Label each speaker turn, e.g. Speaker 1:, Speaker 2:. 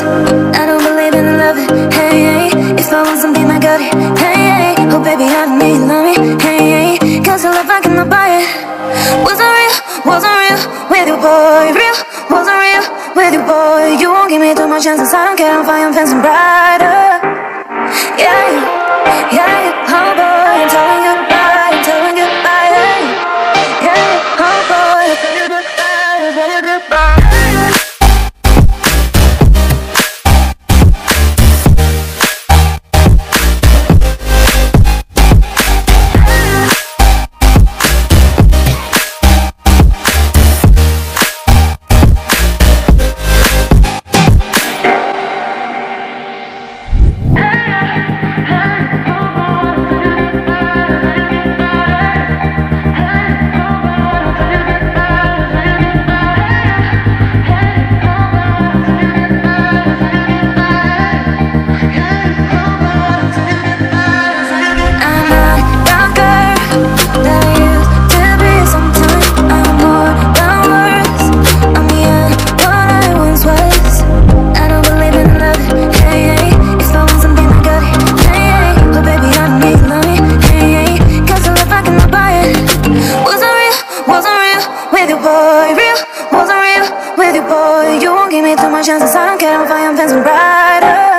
Speaker 1: I don't believe in loving, hey, hey. If I want something, I got it, hey, hey. Oh, baby, I need love me, hey, hey. Cause the love I cannot buy it. Wasn't real, wasn't real with you, boy. Real, wasn't real with you, boy. You won't give me too much chances. I don't care, I'm fine, I'm fancy brighter. Yeah, yeah, with you, boy. Real, wasn't real with you, boy. You won't give me too much chances. I don't care, I'm fine, I'm fancy brighter.